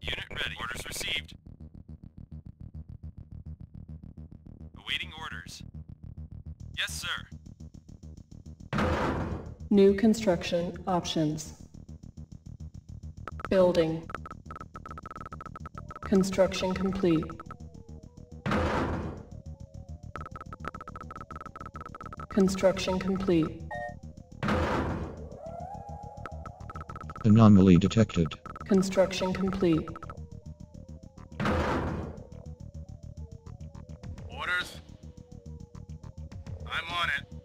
Unit ready. Orders received. Awaiting orders. Yes, sir. New construction options. Building. Construction complete. Construction complete. Anomaly detected. Construction complete. Orders. I'm on it.